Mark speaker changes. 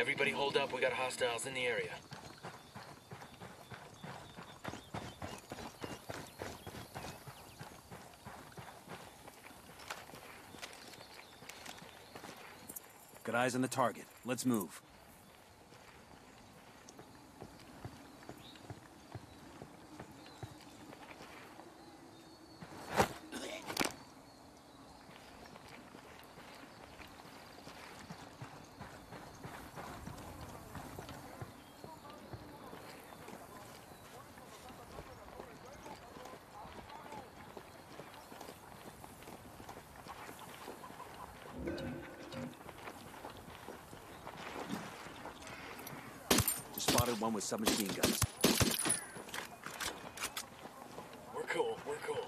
Speaker 1: Everybody hold up, we got hostiles in the area.
Speaker 2: Got eyes on the target. Let's move. Spotted one with submachine guns.
Speaker 1: We're cool, we're cool.